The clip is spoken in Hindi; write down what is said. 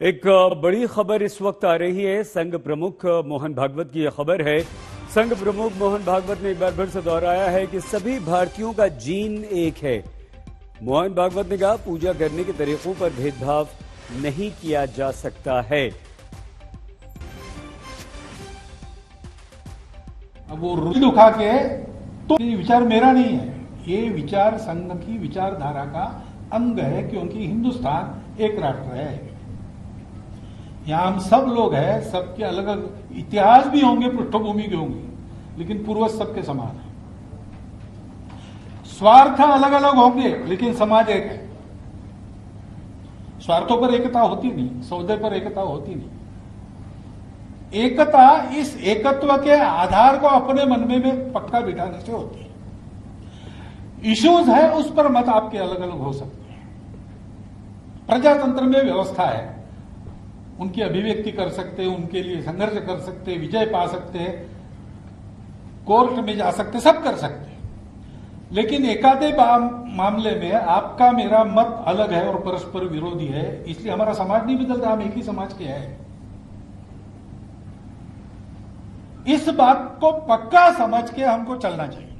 एक बड़ी खबर इस वक्त आ रही है। संघ प्रमुख मोहन भागवत की यह खबर है। संघ प्रमुख मोहन भागवत ने एक बार फिर से दोहराया है कि सभी भारतीयों का जीन एक है। मोहन भागवत ने कहा, पूजा करने के तरीकों पर भेदभाव नहीं किया जा सकता है। अब वो रुचि दुखा के तो ये विचार मेरा नहीं है। ये विचार संघ की विचारधारा का अंग है क्योंकि हिंदुस्तान एक राष्ट्र है। यहाँ हम सब लोग हैं सबके अलग अलग इतिहास भी होंगे पृष्ठभूमि के होंगे लेकिन पूर्वज सबके समान है। स्वार्थ अलग अलग होंगे लेकिन समाज एक है। स्वार्थों पर एकता होती नहीं सौदे पर एकता होती नहीं। एकता इस एकत्व के आधार को अपने मन में, में पक्का बिठाने से होती है। इश्यूज़ है उस पर मत आपके अलग अलग हो सकते हैं। प्रजातंत्र में व्यवस्था है। उनकी अभिव्यक्ति कर सकते हैं उनके लिए संघर्ष कर सकते हैं विजय पा सकते हैं कोर्ट में जा सकते, सब कर सकते। लेकिन एकाधे मामले में आपका मेरा मत अलग है और परस्पर विरोधी है, इसलिए हमारा समाज नहीं बदलता, हम एक ही समाज के हैं। इस बात को पक्का समझ के हमको चलना चाहिए।